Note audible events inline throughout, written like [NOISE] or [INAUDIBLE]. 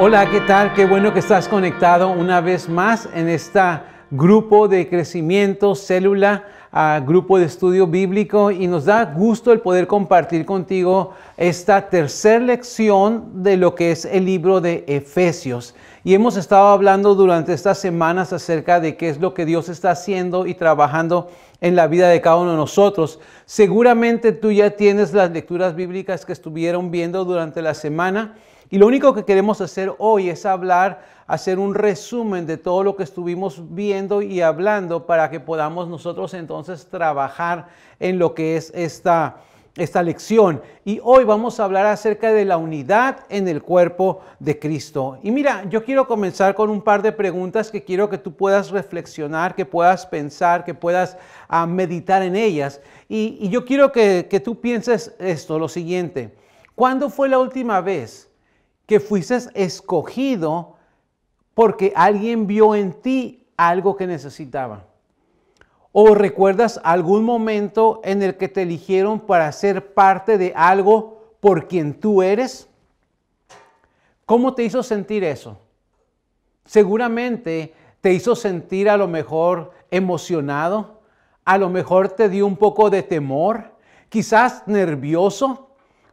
Hola, ¿qué tal? Qué bueno que estás conectado una vez más en este grupo de crecimiento, célula, uh, grupo de estudio bíblico y nos da gusto el poder compartir contigo esta tercera lección de lo que es el libro de Efesios. Y hemos estado hablando durante estas semanas acerca de qué es lo que Dios está haciendo y trabajando en la vida de cada uno de nosotros. Seguramente tú ya tienes las lecturas bíblicas que estuvieron viendo durante la semana y lo único que queremos hacer hoy es hablar, hacer un resumen de todo lo que estuvimos viendo y hablando para que podamos nosotros entonces trabajar en lo que es esta, esta lección. Y hoy vamos a hablar acerca de la unidad en el cuerpo de Cristo. Y mira, yo quiero comenzar con un par de preguntas que quiero que tú puedas reflexionar, que puedas pensar, que puedas ah, meditar en ellas. Y, yo quiero que, que tú pienses esto, lo siguiente. ¿Cuándo fue la última vez? Que fuiste escogido porque alguien vio en ti algo que necesitaba. ¿O recuerdas algún momento en el que te eligieron para ser parte de algo por quien tú eres? ¿Cómo te hizo sentir eso? Seguramente te hizo sentir a lo mejor emocionado, a lo mejor te dio un poco de temor, quizás nervioso,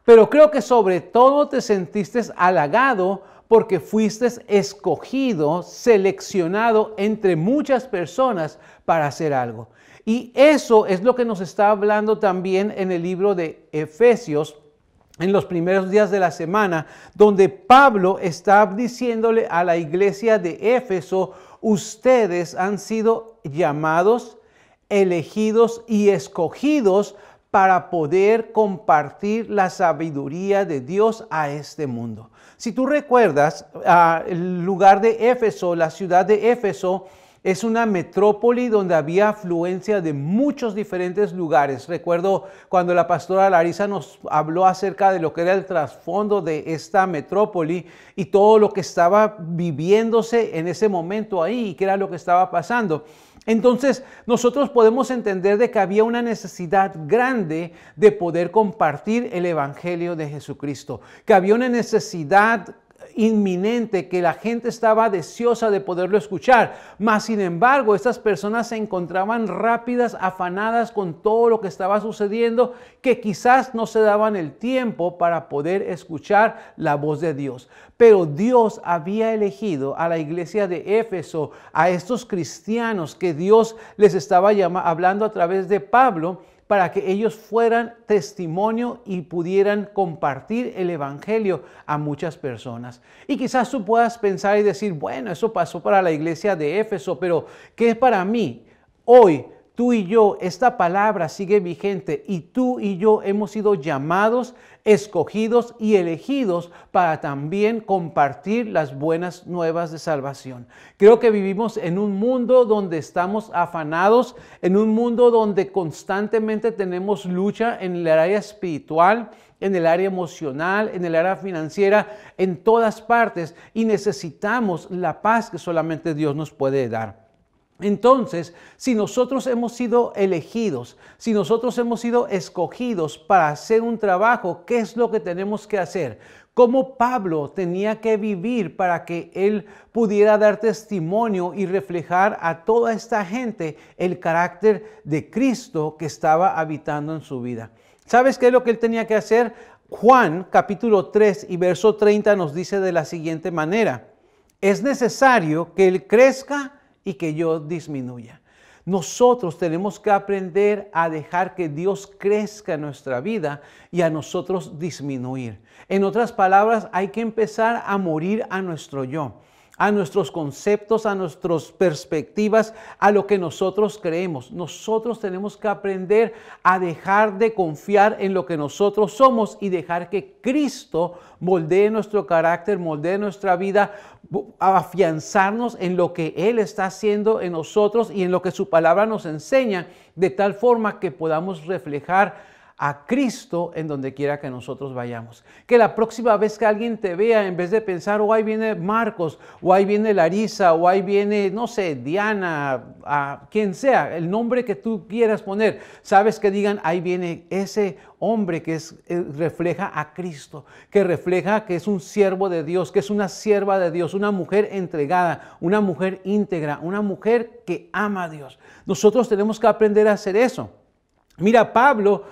pero creo que sobre todo te sentiste halagado porque fuiste escogido, seleccionado entre muchas personas para hacer algo. Y eso es lo que nos está hablando también en el libro de Efesios, en los primeros días de la semana, donde Pablo está diciéndole a la iglesia de Éfeso, ustedes han sido llamados, elegidos y escogidos para poder compartir la sabiduría de Dios a este mundo. Si tú recuerdas, ah, el lugar de Éfeso, la ciudad de Éfeso, es una metrópoli donde había afluencia de muchos diferentes lugares. Recuerdo cuando la pastora Larisa nos habló acerca de lo que era el trasfondo de esta metrópoli y todo lo que estaba viviéndose en ese momento ahí y qué era lo que estaba pasando. Entonces nosotros podemos entender de que había una necesidad grande de poder compartir el Evangelio de Jesucristo, que había una necesidad inminente que la gente estaba deseosa de poderlo escuchar. Mas, sin embargo, estas personas se encontraban rápidas, afanadas con todo lo que estaba sucediendo, que quizás no se daban el tiempo para poder escuchar la voz de Dios. Pero Dios había elegido a la iglesia de Éfeso, a estos cristianos que Dios les estaba hablando a través de Pablo, para que ellos fueran testimonio y pudieran compartir el Evangelio a muchas personas. Y quizás tú puedas pensar y decir, bueno, eso pasó para la iglesia de Éfeso, pero ¿qué es para mí? Hoy tú y yo, esta palabra sigue vigente y tú y yo hemos sido llamados, escogidos y elegidos para también compartir las buenas nuevas de salvación. Creo que vivimos en un mundo donde estamos afanados, en un mundo donde constantemente tenemos lucha en el área espiritual, en el área emocional, en el área financiera, en todas partes y necesitamos la paz que solamente Dios nos puede dar. Entonces, si nosotros hemos sido elegidos, si nosotros hemos sido escogidos para hacer un trabajo, ¿qué es lo que tenemos que hacer? ¿Cómo Pablo tenía que vivir para que él pudiera dar testimonio y reflejar a toda esta gente el carácter de Cristo que estaba habitando en su vida? ¿Sabes qué es lo que él tenía que hacer? Juan capítulo 3 y verso 30 nos dice de la siguiente manera, es necesario que él crezca y que yo disminuya. Nosotros tenemos que aprender a dejar que Dios crezca en nuestra vida y a nosotros disminuir. En otras palabras, hay que empezar a morir a nuestro yo a nuestros conceptos, a nuestras perspectivas, a lo que nosotros creemos. Nosotros tenemos que aprender a dejar de confiar en lo que nosotros somos y dejar que Cristo moldee nuestro carácter, moldee nuestra vida, afianzarnos en lo que Él está haciendo en nosotros y en lo que su palabra nos enseña, de tal forma que podamos reflejar a Cristo en donde quiera que nosotros vayamos. Que la próxima vez que alguien te vea, en vez de pensar, o oh, ahí viene Marcos, o ahí viene Larisa, o ahí viene, no sé, Diana, a quien sea, el nombre que tú quieras poner, sabes que digan, ahí viene ese hombre que es, eh, refleja a Cristo, que refleja que es un siervo de Dios, que es una sierva de Dios, una mujer entregada, una mujer íntegra, una mujer que ama a Dios. Nosotros tenemos que aprender a hacer eso. Mira, Pablo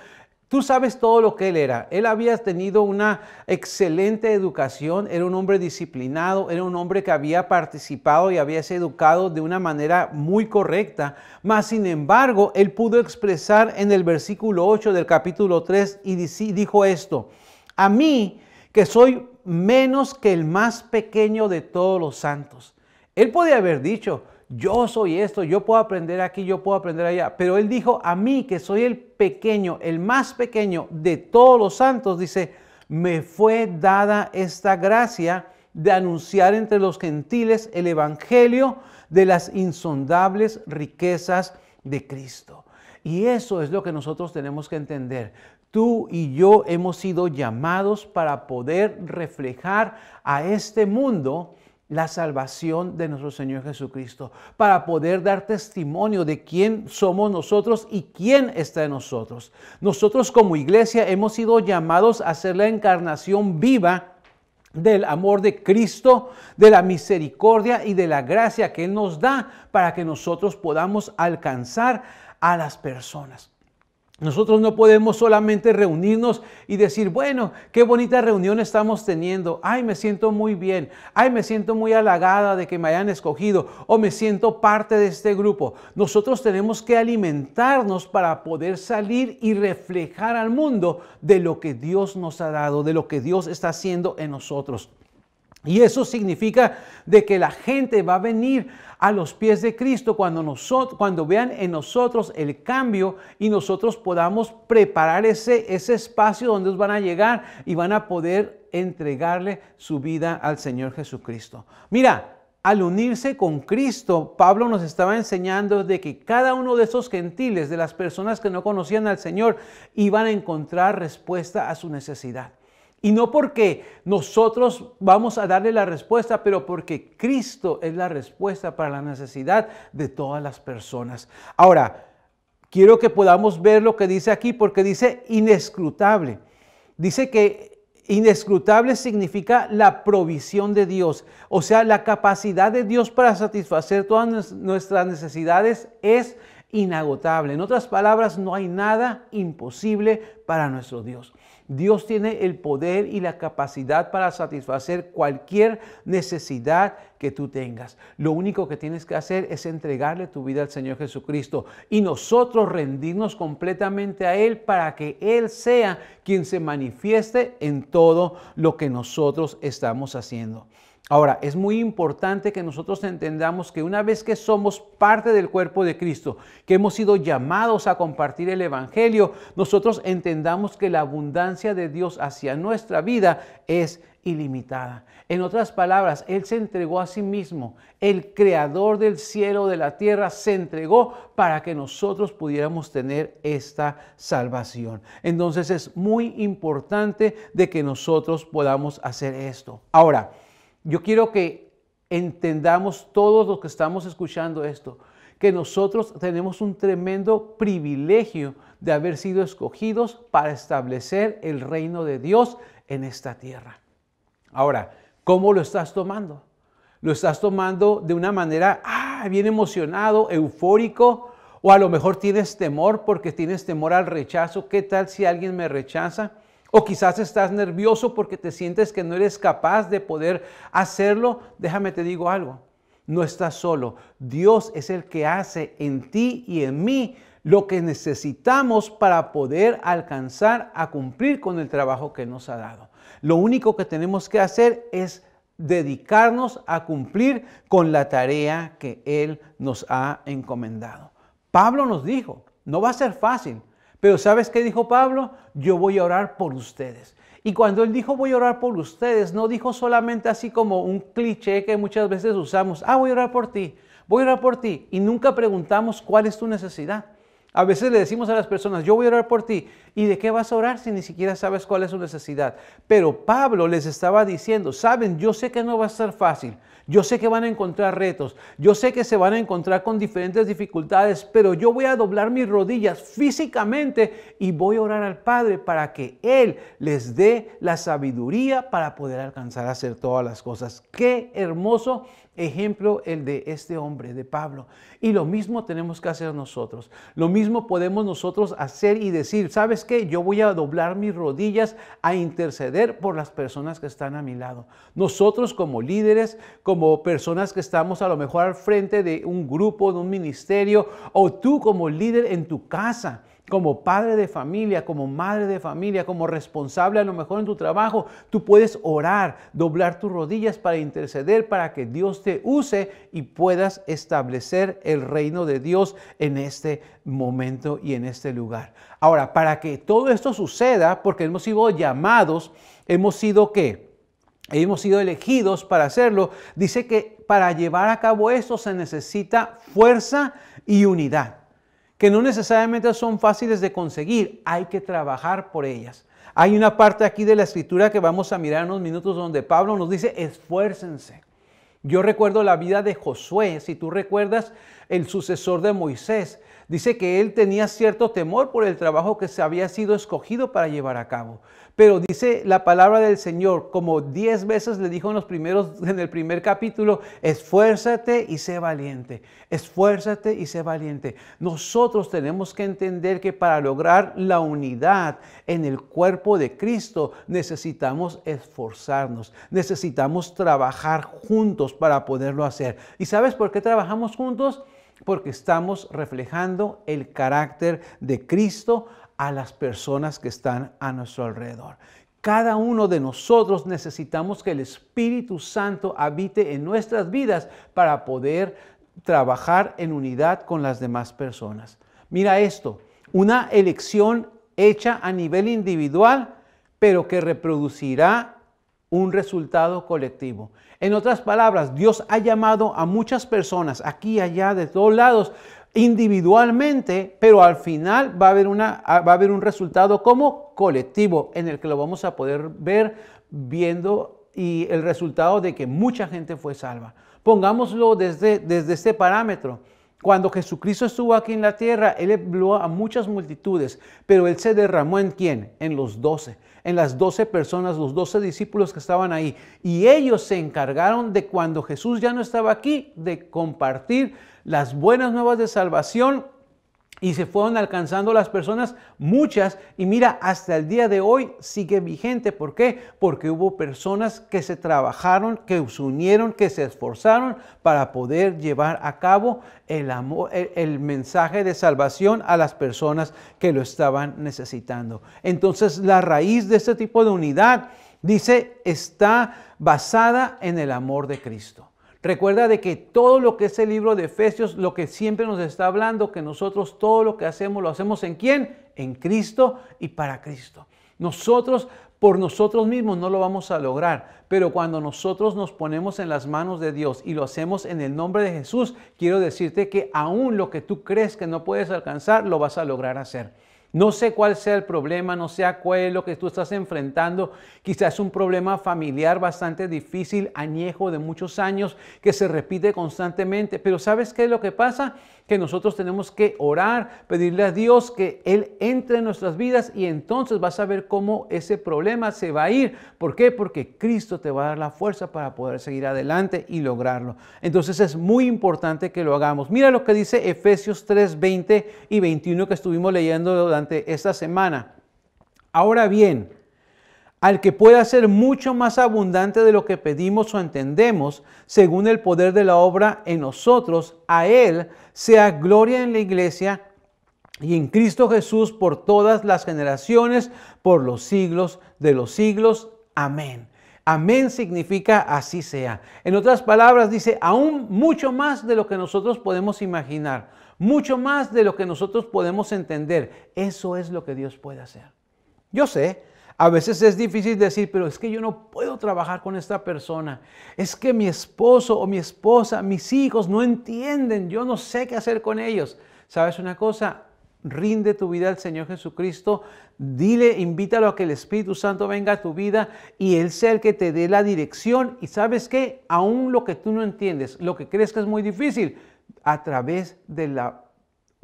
Tú sabes todo lo que él era. Él había tenido una excelente educación, era un hombre disciplinado, era un hombre que había participado y había sido educado de una manera muy correcta. Mas, sin embargo, él pudo expresar en el versículo 8 del capítulo 3 y dijo esto, a mí que soy menos que el más pequeño de todos los santos. Él podía haber dicho, yo soy esto, yo puedo aprender aquí, yo puedo aprender allá. Pero él dijo a mí, que soy el pequeño, el más pequeño de todos los santos, dice, me fue dada esta gracia de anunciar entre los gentiles el evangelio de las insondables riquezas de Cristo. Y eso es lo que nosotros tenemos que entender. Tú y yo hemos sido llamados para poder reflejar a este mundo la salvación de nuestro Señor Jesucristo, para poder dar testimonio de quién somos nosotros y quién está en nosotros. Nosotros como iglesia hemos sido llamados a ser la encarnación viva del amor de Cristo, de la misericordia y de la gracia que Él nos da para que nosotros podamos alcanzar a las personas. Nosotros no podemos solamente reunirnos y decir, bueno, qué bonita reunión estamos teniendo. Ay, me siento muy bien. Ay, me siento muy halagada de que me hayan escogido o me siento parte de este grupo. Nosotros tenemos que alimentarnos para poder salir y reflejar al mundo de lo que Dios nos ha dado, de lo que Dios está haciendo en nosotros. Y eso significa de que la gente va a venir a los pies de Cristo cuando, nosotros, cuando vean en nosotros el cambio y nosotros podamos preparar ese, ese espacio donde van a llegar y van a poder entregarle su vida al Señor Jesucristo. Mira, al unirse con Cristo, Pablo nos estaba enseñando de que cada uno de esos gentiles, de las personas que no conocían al Señor, iban a encontrar respuesta a su necesidad. Y no porque nosotros vamos a darle la respuesta, pero porque Cristo es la respuesta para la necesidad de todas las personas. Ahora, quiero que podamos ver lo que dice aquí, porque dice inescrutable. Dice que inescrutable significa la provisión de Dios, o sea, la capacidad de Dios para satisfacer todas nuestras necesidades es inagotable. En otras palabras, no hay nada imposible para nuestro Dios. Dios tiene el poder y la capacidad para satisfacer cualquier necesidad que tú tengas. Lo único que tienes que hacer es entregarle tu vida al Señor Jesucristo y nosotros rendirnos completamente a Él para que Él sea quien se manifieste en todo lo que nosotros estamos haciendo. Ahora, es muy importante que nosotros entendamos que una vez que somos parte del cuerpo de Cristo, que hemos sido llamados a compartir el Evangelio, nosotros entendamos que la abundancia de Dios hacia nuestra vida es ilimitada. En otras palabras, Él se entregó a sí mismo. El creador del cielo, de la tierra, se entregó para que nosotros pudiéramos tener esta salvación. Entonces es muy importante de que nosotros podamos hacer esto. Ahora, yo quiero que entendamos todos los que estamos escuchando esto, que nosotros tenemos un tremendo privilegio de haber sido escogidos para establecer el reino de Dios en esta tierra. Ahora, ¿cómo lo estás tomando? ¿Lo estás tomando de una manera ah, bien emocionado, eufórico? ¿O a lo mejor tienes temor porque tienes temor al rechazo? ¿Qué tal si alguien me rechaza? O quizás estás nervioso porque te sientes que no eres capaz de poder hacerlo. Déjame te digo algo. No estás solo. Dios es el que hace en ti y en mí lo que necesitamos para poder alcanzar a cumplir con el trabajo que nos ha dado. Lo único que tenemos que hacer es dedicarnos a cumplir con la tarea que Él nos ha encomendado. Pablo nos dijo, no va a ser fácil, pero ¿sabes qué dijo Pablo? Yo voy a orar por ustedes. Y cuando él dijo voy a orar por ustedes, no dijo solamente así como un cliché que muchas veces usamos, ah, voy a orar por ti, voy a orar por ti. Y nunca preguntamos cuál es tu necesidad. A veces le decimos a las personas, yo voy a orar por ti. ¿Y de qué vas a orar si ni siquiera sabes cuál es su necesidad? Pero Pablo les estaba diciendo, saben, yo sé que no va a ser fácil. Yo sé que van a encontrar retos, yo sé que se van a encontrar con diferentes dificultades, pero yo voy a doblar mis rodillas físicamente y voy a orar al Padre para que Él les dé la sabiduría para poder alcanzar a hacer todas las cosas. Qué hermoso ejemplo el de este hombre, de Pablo. Y lo mismo tenemos que hacer nosotros. Lo mismo podemos nosotros hacer y decir, ¿sabes qué? Yo voy a doblar mis rodillas a interceder por las personas que están a mi lado. Nosotros como líderes, como personas que estamos a lo mejor al frente de un grupo, de un ministerio, o tú como líder en tu casa como padre de familia, como madre de familia, como responsable a lo mejor en tu trabajo, tú puedes orar, doblar tus rodillas para interceder, para que Dios te use y puedas establecer el reino de Dios en este momento y en este lugar. Ahora, para que todo esto suceda, porque hemos sido llamados, hemos sido qué? Hemos sido elegidos para hacerlo. Dice que para llevar a cabo esto se necesita fuerza y unidad que no necesariamente son fáciles de conseguir, hay que trabajar por ellas. Hay una parte aquí de la escritura que vamos a mirar en unos minutos donde Pablo nos dice, esfuércense. Yo recuerdo la vida de Josué, si tú recuerdas el sucesor de Moisés, dice que él tenía cierto temor por el trabajo que se había sido escogido para llevar a cabo. Pero dice la palabra del Señor, como diez veces le dijo en los primeros, [LAUGHS] en el primer capítulo, esfuérzate y sé valiente, esfuérzate y sé valiente. Nosotros tenemos que entender que para lograr la unidad en el cuerpo de Cristo necesitamos esforzarnos, necesitamos trabajar juntos para poderlo hacer. ¿Y sabes por qué trabajamos juntos? Porque estamos reflejando el carácter de Cristo a las personas que están a nuestro alrededor. Cada uno de nosotros necesitamos que el Espíritu Santo habite en nuestras vidas para poder trabajar en unidad con las demás personas. Mira esto, una elección hecha a nivel individual, pero que reproducirá un resultado colectivo. En otras palabras, Dios ha llamado a muchas personas aquí allá de todos lados individualmente, pero al final va a haber, una, va a haber un resultado como colectivo en el que lo vamos a poder ver viendo y el resultado de que mucha gente fue salva. Pongámoslo desde, desde este parámetro. Cuando Jesucristo estuvo aquí en la tierra, Él habló a muchas multitudes, pero Él se derramó en quién? En los doce, en las doce personas, los doce discípulos que estaban ahí. Y ellos se encargaron de cuando Jesús ya no estaba aquí, de compartir las buenas nuevas de salvación y se fueron alcanzando las personas, muchas, y mira, hasta el día de hoy sigue vigente. ¿Por qué? Porque hubo personas que se trabajaron, que se unieron, que se esforzaron para poder llevar a cabo el, amor, el, mensaje de salvación a las personas que lo estaban necesitando. Entonces, la raíz de este tipo de unidad, dice, está basada en el amor de Cristo. Recuerda de que todo lo que es el libro de Efesios, lo que siempre nos está hablando, que nosotros todo lo que hacemos lo hacemos en quién? En Cristo y para Cristo. Nosotros por nosotros mismos no lo vamos a lograr, pero cuando nosotros nos ponemos en las manos de Dios y lo hacemos en el nombre de Jesús, quiero decirte que aún lo que tú crees que no puedes alcanzar, lo vas a lograr hacer. No sé cuál sea el problema, no sé cuál es lo que tú estás enfrentando. Quizás es un problema familiar bastante difícil, añejo de muchos años, que se repite constantemente. Pero ¿sabes qué es lo que pasa? Que nosotros tenemos que orar, pedirle a Dios que Él entre en nuestras vidas y entonces vas a ver cómo ese problema se va a ir. ¿Por qué? Porque Cristo te va a dar la fuerza para poder seguir adelante y lograrlo. Entonces es muy importante que lo hagamos. Mira lo que dice Efesios 3, 20 y 21 que estuvimos leyendo durante esta semana. Ahora bien, al que pueda ser mucho más abundante de lo que pedimos o entendemos, según el poder de la obra en nosotros, a Él sea gloria en la iglesia y en Cristo Jesús por todas las generaciones, por los siglos de los siglos. Amén. Amén significa así sea. En otras palabras, dice, aún mucho más de lo que nosotros podemos imaginar mucho más de lo que nosotros podemos entender. Eso es lo que Dios puede hacer. Yo sé, a veces es difícil decir, pero es que yo no puedo trabajar con esta persona. Es que mi esposo o mi esposa, mis hijos no entienden. Yo no sé qué hacer con ellos. ¿Sabes una cosa? rinde tu vida al Señor Jesucristo, dile, invítalo a que el Espíritu Santo venga a tu vida y Él sea el que te dé la dirección. Y sabes qué, aún lo que tú no entiendes, lo que crees que es muy difícil, a través de la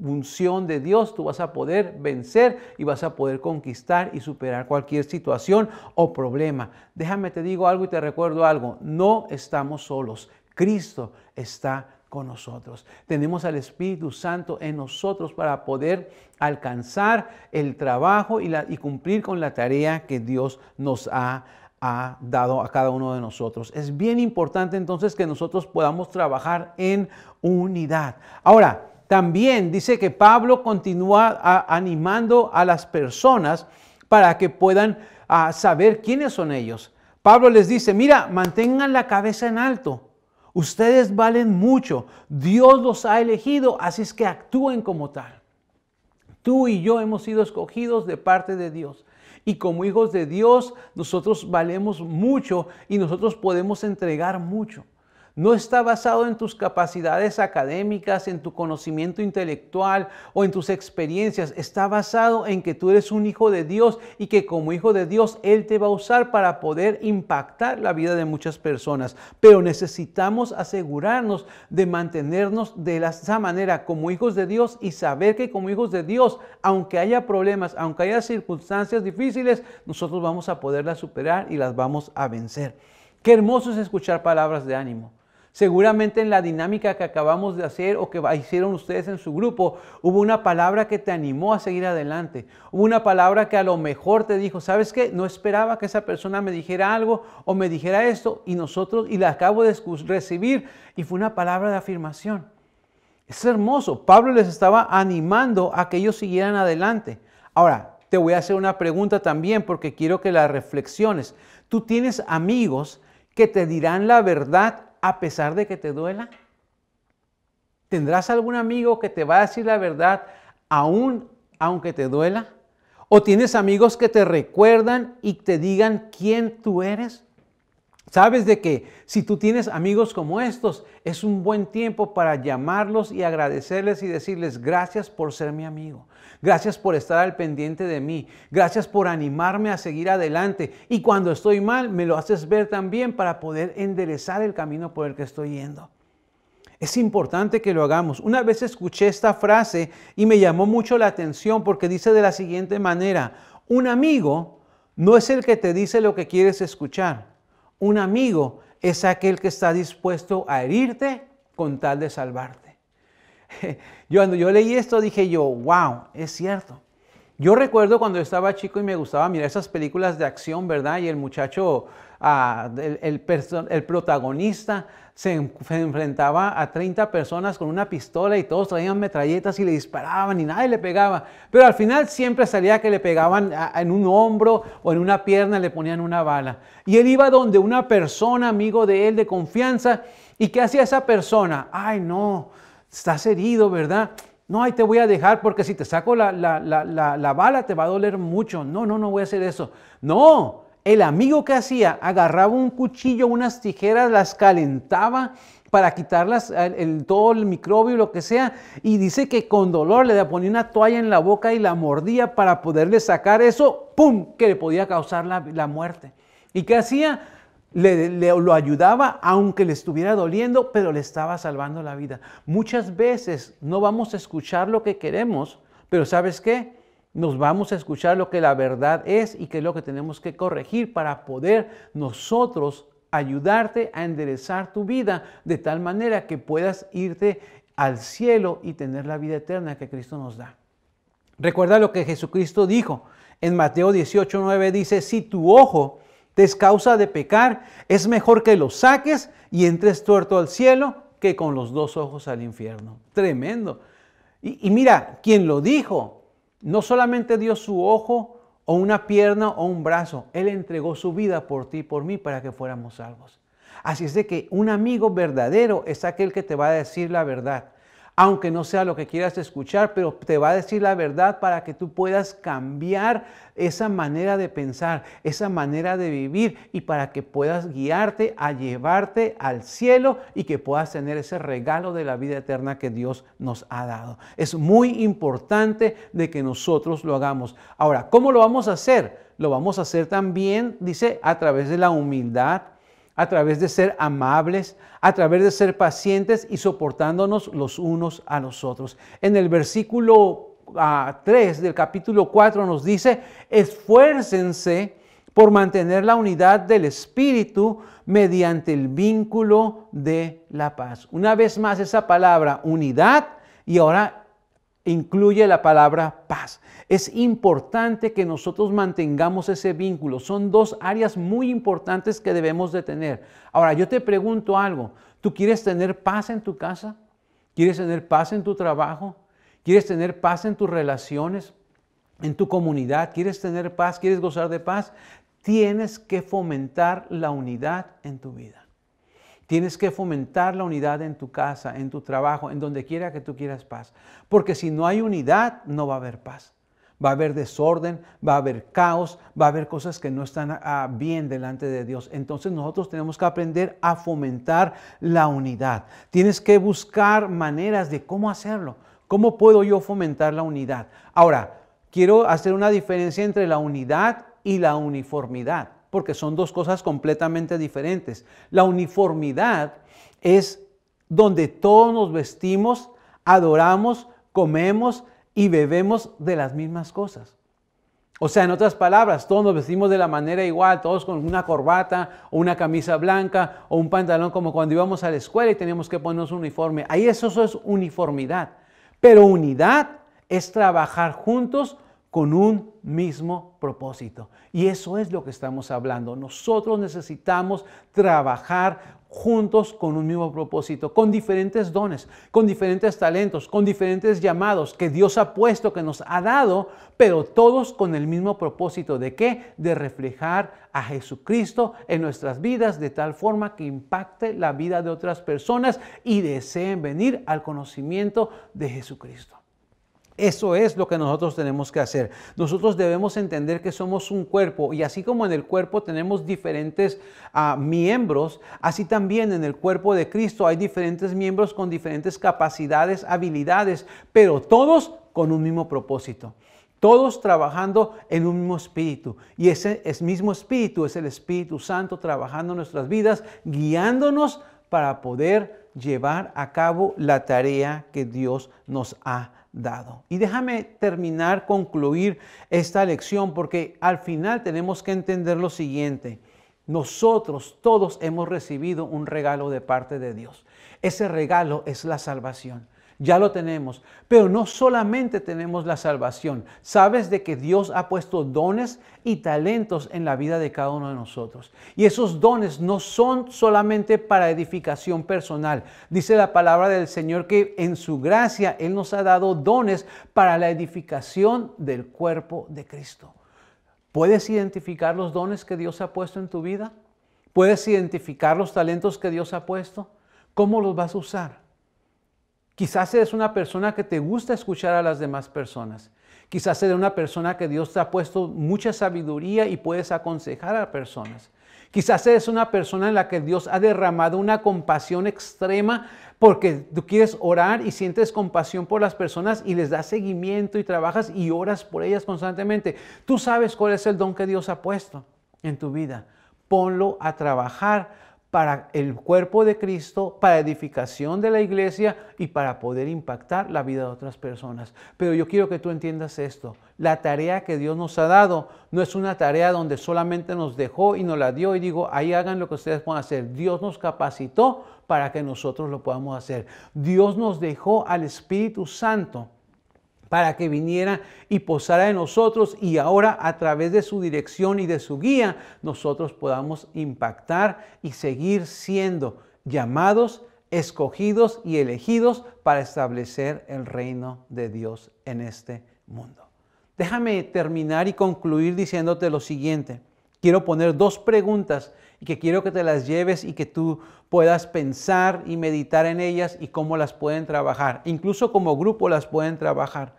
unción de Dios, tú vas a poder vencer y vas a poder conquistar y superar cualquier situación o problema. Déjame te digo algo y te recuerdo algo, no estamos solos. Cristo está con nosotros. Tenemos al Espíritu Santo en nosotros para poder alcanzar el trabajo y, y cumplir con la tarea que Dios nos ha, ha dado a cada uno de nosotros. Es bien importante entonces que nosotros podamos trabajar en unidad. Ahora, también dice que Pablo continúa animando a las personas para que puedan saber quiénes son ellos. Pablo les dice, mira, mantengan la cabeza en alto. Ustedes valen mucho. Dios los ha elegido, así es que actúen como tal. Tú y yo hemos sido escogidos de parte de Dios. Y como hijos de Dios, nosotros valemos mucho y nosotros podemos entregar mucho no está basado en tus capacidades académicas, en tu conocimiento intelectual o en tus experiencias. Está basado en que tú eres un hijo de Dios y que como hijo de Dios Él te va a usar para poder impactar la vida de muchas personas. Pero necesitamos asegurarnos de mantenernos de esa manera como hijos de Dios y saber que como hijos de Dios, aunque haya problemas, aunque haya circunstancias difíciles, nosotros vamos a poderlas superar y las vamos a vencer. Qué hermoso es escuchar palabras de ánimo. Seguramente en la dinámica que acabamos de hacer o que hicieron ustedes en su grupo, hubo una palabra que te animó a seguir adelante. Hubo una palabra que a lo mejor te dijo, ¿sabes qué? No esperaba que esa persona me dijera algo o me dijera esto y nosotros, y la acabo de recibir y fue una palabra de afirmación. Es hermoso. Pablo les estaba animando a que ellos siguieran adelante. Ahora, te voy a hacer una pregunta también porque quiero que la reflexiones. Tú tienes amigos que te dirán la verdad a pesar de que te duela? ¿Tendrás algún amigo que te va a decir la verdad aún aunque te duela? ¿O tienes amigos que te recuerdan y te digan quién tú eres? Sabes de que si tú tienes amigos como estos, es un buen tiempo para llamarlos y agradecerles y decirles gracias por ser mi amigo. Gracias por estar al pendiente de mí. Gracias por animarme a seguir adelante. Y cuando estoy mal, me lo haces ver también para poder enderezar el camino por el que estoy yendo. Es importante que lo hagamos. Una vez escuché esta frase y me llamó mucho la atención porque dice de la siguiente manera, un amigo no es el que te dice lo que quieres escuchar. Un amigo es aquel que está dispuesto a herirte con tal de salvarte. [LAUGHS] Yo cuando yo leí esto dije yo, wow, es cierto. Yo recuerdo cuando estaba chico y me gustaba mirar esas películas de acción, ¿verdad? Y el muchacho, ah, el, el, protagonista se, enfrentaba a 30 personas con una pistola y todos traían metralletas y le disparaban y nadie le pegaba. Pero al final siempre salía que le pegaban en un hombro o en una pierna, le ponían una bala. Y él iba donde una persona, amigo de él, de confianza, ¿y qué hacía esa persona? Ay, no estás herido, ¿verdad? No, ahí te voy a dejar porque si te saco la, la, bala te va a doler mucho. No, no, no voy a hacer eso. No, el amigo que hacía, agarraba un cuchillo, unas tijeras, las calentaba para quitarlas, el, todo el microbio, lo que sea, y dice que con dolor le ponía una toalla en la boca y la mordía para poderle sacar eso, ¡pum!, que le podía causar la, muerte. ¿Y qué hacía? Le, lo ayudaba aunque le estuviera doliendo, pero le estaba salvando la vida. Muchas veces no vamos a escuchar lo que queremos, pero ¿sabes qué? Nos vamos a escuchar lo que la verdad es y qué es lo que tenemos que corregir para poder nosotros ayudarte a enderezar tu vida de tal manera que puedas irte al cielo y tener la vida eterna que Cristo nos da. Recuerda lo que Jesucristo dijo en Mateo 18, 9 dice, si tu ojo es causa de pecar, es mejor que lo saques y entres tuerto al cielo que con los dos ojos al infierno. Tremendo. Y, y mira, quien lo dijo, no solamente dio su ojo o una pierna o un brazo, Él entregó su vida por ti y por mí para que fuéramos salvos. Así es de que un amigo verdadero es aquel que te va a decir la verdad aunque no sea lo que quieras escuchar, pero te va a decir la verdad para que tú puedas cambiar esa manera de pensar, esa manera de vivir y para que puedas guiarte a llevarte al cielo y que puedas tener ese regalo de la vida eterna que Dios nos ha dado. Es muy importante de que nosotros lo hagamos. Ahora, ¿cómo lo vamos a hacer? Lo vamos a hacer también, dice, a través de la humildad, a través de ser amables, a través de ser pacientes y soportándonos los unos a los otros. En el versículo 3 ah, del capítulo 4 nos dice, esfuércense por mantener la unidad del Espíritu mediante el vínculo de la paz. Una vez más esa palabra unidad y ahora incluye la palabra paz. Es importante que nosotros mantengamos ese vínculo. Son dos áreas muy importantes que debemos de tener. Ahora, yo te pregunto algo. ¿Tú quieres tener paz en tu casa? ¿Quieres tener paz en tu trabajo? ¿Quieres tener paz en tus relaciones? ¿En tu comunidad? ¿Quieres tener paz? ¿Quieres gozar de paz? Tienes que fomentar la unidad en tu vida. Tienes que fomentar la unidad en tu casa, en tu trabajo, en donde quiera que tú quieras paz. Porque si no hay unidad, no va a haber paz va a haber desorden, va a haber caos, va a haber cosas que no están bien delante de Dios. Entonces nosotros tenemos que aprender a fomentar la unidad. Tienes que buscar maneras de cómo hacerlo. ¿Cómo puedo yo fomentar la unidad? Ahora, quiero hacer una diferencia entre la unidad y la uniformidad, porque son dos cosas completamente diferentes. La uniformidad es donde todos nos vestimos, adoramos, comemos, y bebemos de las mismas cosas. O sea, en otras palabras, todos nos vestimos de la manera igual, todos con una corbata o una camisa blanca o un pantalón como cuando íbamos a la escuela y teníamos que ponernos un uniforme. Ahí eso, eso es uniformidad. Pero unidad es trabajar juntos con un mismo propósito. Y eso es lo que estamos hablando. Nosotros necesitamos trabajar juntos con un mismo propósito, con diferentes dones, con diferentes talentos, con diferentes llamados que Dios ha puesto, que nos ha dado, pero todos con el mismo propósito. ¿De qué? De reflejar a Jesucristo en nuestras vidas de tal forma que impacte la vida de otras personas y deseen venir al conocimiento de Jesucristo. Eso es lo que nosotros tenemos que hacer. Nosotros debemos entender que somos un cuerpo y así como en el cuerpo tenemos diferentes ah, miembros, así también en el cuerpo de Cristo hay diferentes miembros con diferentes capacidades, habilidades, pero todos con un mismo propósito. Todos trabajando en un mismo espíritu. Y ese, mismo espíritu es el Espíritu Santo trabajando en nuestras vidas, guiándonos para poder llevar a cabo la tarea que Dios nos ha Y déjame terminar, concluir esta lección, porque al final tenemos que entender lo siguiente. Nosotros todos hemos recibido un regalo de parte de Dios. Ese regalo es la salvación ya lo tenemos. Pero no solamente tenemos la salvación, sabes de que Dios ha puesto dones y talentos en la vida de cada uno de nosotros. Y esos dones no son solamente para edificación personal. Dice la palabra del Señor que en su gracia Él nos ha dado dones para la edificación del cuerpo de Cristo. ¿Puedes identificar los dones que Dios ha puesto en tu vida? ¿Puedes identificar los talentos que Dios ha puesto? ¿Cómo los vas a usar? Quizás eres una persona que te gusta escuchar a las demás personas. Quizás eres una persona que Dios te ha puesto mucha sabiduría y puedes aconsejar a personas. Quizás eres una persona en la que Dios ha derramado una compasión extrema porque tú quieres orar y sientes compasión por las personas y les das seguimiento y trabajas y oras por ellas constantemente. Tú sabes cuál es el don que Dios ha puesto en tu vida. Ponlo a trabajar para el cuerpo de Cristo, para edificación de la iglesia y para poder impactar la vida de otras personas. Pero yo quiero que tú entiendas esto. La tarea que Dios nos ha dado no es una tarea donde solamente nos dejó y nos la dio y digo, ahí hagan lo que ustedes puedan hacer. Dios nos capacitó para que nosotros lo podamos hacer. Dios nos dejó al Espíritu Santo para que viniera y posara en nosotros y ahora a través de su dirección y de su guía nosotros podamos impactar y seguir siendo llamados, escogidos y elegidos para establecer el reino de Dios en este mundo. Déjame terminar y concluir diciéndote lo siguiente. quiero poner dos preguntas y que quiero que te las lleves y que tú puedas pensar y meditar en ellas y cómo las pueden trabajar. Incluso como grupo las pueden trabajar.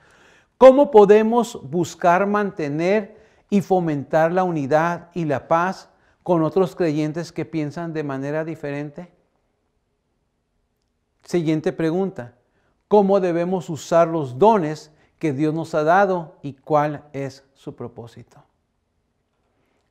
¿Cómo podemos buscar mantener y fomentar la unidad y la paz con otros creyentes que piensan de manera diferente? Siguiente pregunta. ¿Cómo debemos usar los dones que Dios nos ha dado y cuál es su propósito?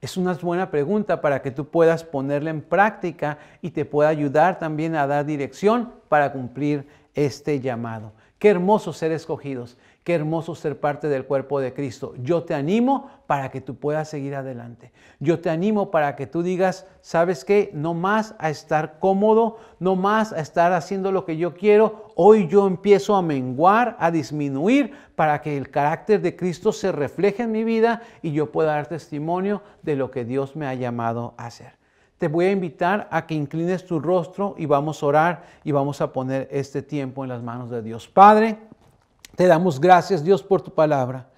Es una buena pregunta para que tú puedas ponerla en práctica y te pueda ayudar también a dar dirección para cumplir este llamado. Qué hermoso ser escogidos. Qué hermoso ser parte del cuerpo de Cristo. Yo te animo para que tú puedas seguir adelante. Yo te animo para que tú digas, ¿sabes qué? No más a estar cómodo, no más a estar haciendo lo que yo quiero. Hoy yo empiezo a menguar, a disminuir para que el carácter de Cristo se refleje en mi vida y yo pueda dar testimonio de lo que Dios me ha llamado a hacer te voy a invitar a que inclines tu rostro y vamos a orar y vamos a poner este tiempo en las manos de Dios. Padre, te damos gracias, Dios, por tu palabra.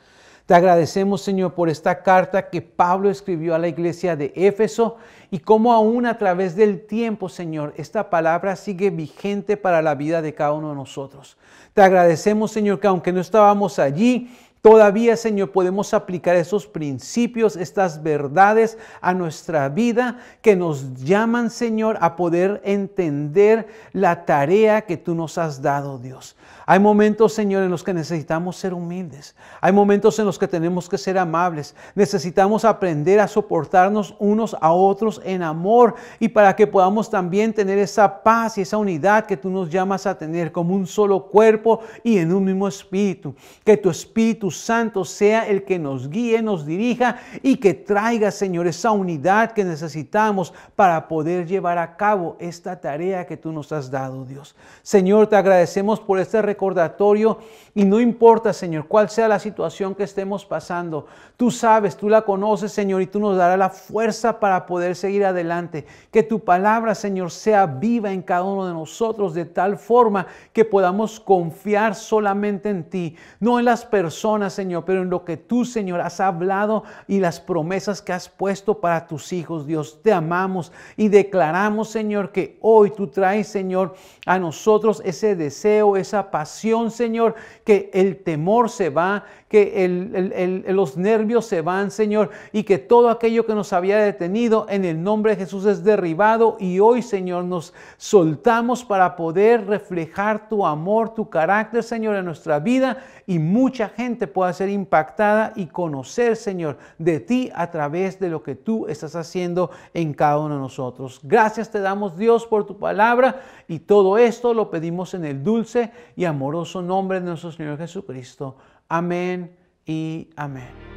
Te agradecemos, Señor, por esta carta que Pablo escribió a la iglesia de Éfeso y cómo aún a través del tiempo, Señor, esta palabra sigue vigente para la vida de cada uno de nosotros. Te agradecemos, Señor, que aunque no estábamos allí, Todavía, Señor, podemos aplicar esos principios, estas verdades a nuestra vida que nos llaman, Señor, a poder entender la tarea que tú nos has dado, Dios. Hay momentos, Señor, en los que necesitamos ser humildes. Hay momentos en los que tenemos que ser amables. Necesitamos aprender a soportarnos unos a otros en amor y para que podamos también tener esa paz y esa unidad que tú nos llamas a tener como un solo cuerpo y en un mismo espíritu. Que tu Espíritu Santo sea el que nos guíe, nos dirija y que traiga, Señor, esa unidad que necesitamos para poder llevar a cabo esta tarea que tú nos has dado, Dios. Señor, te agradecemos por este recordatorio y no importa, Señor, cuál sea la situación que estemos pasando. Tú sabes, tú la conoces, Señor, y tú nos darás la fuerza para poder seguir adelante. Que tu palabra, Señor, sea viva en cada uno de nosotros de tal forma que podamos confiar solamente en ti, no en las personas, Señor, pero en lo que tú, Señor, has hablado y las promesas que has puesto para tus hijos. Dios, te amamos y declaramos, Señor, que hoy tú traes, Señor, a nosotros ese deseo, esa pasión, Señor, que el temor se va, que los nervios se van, Señor, y que todo aquello que nos había detenido en el nombre de Jesús es derribado y hoy, Señor, nos soltamos para poder reflejar tu amor, tu carácter, Señor, en nuestra vida y mucha gente pueda ser impactada y conocer, Señor, de ti a través de lo que tú estás haciendo en cada uno de nosotros. Gracias te damos, Dios, por tu palabra y todo esto lo pedimos en el dulce y amoroso nombre de nuestro Señor Jesucristo. Amén y amén.